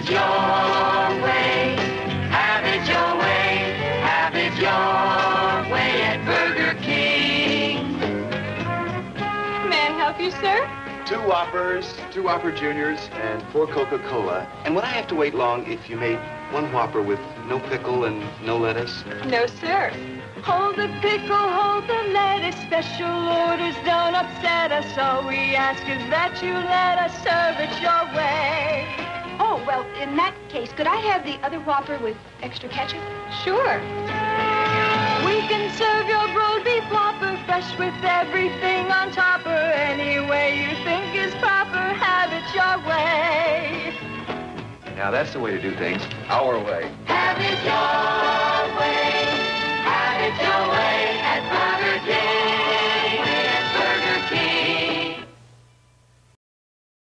it your way. Have it your way. Have it your way at Burger King. May I help you, sir? Two Whoppers, two Whopper Juniors, and four Coca-Cola. And would I have to wait long if you made one Whopper with no pickle and no lettuce? No, sir. Hold the pickle, hold the lettuce. Special orders don't upset us. All we ask is that you let us serve it your way. Well, in that case, could I have the other Whopper with extra ketchup? Sure. We can serve your broiled beef Whopper fresh with everything on topper. Any way you think is proper, have it your way. Now, that's the way to do things. Our way. Have it your